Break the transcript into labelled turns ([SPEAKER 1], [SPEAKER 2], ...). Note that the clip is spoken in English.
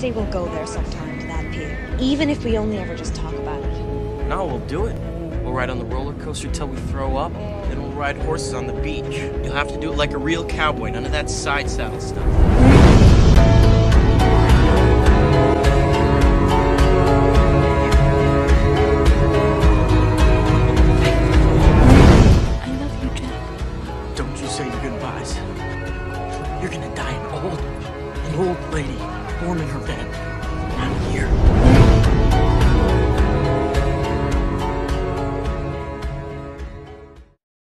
[SPEAKER 1] Say we'll go there sometime to that pier, even if we only ever just talk about it.
[SPEAKER 2] No, we'll do it. We'll ride on the roller coaster till we throw up, then we'll ride horses on the beach. You'll have to do it like a real cowboy, none of that side saddle stuff.
[SPEAKER 3] I love you, Jack.
[SPEAKER 2] Don't you say your goodbyes. You're gonna die an old, an old lady, born in her bed.